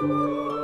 Música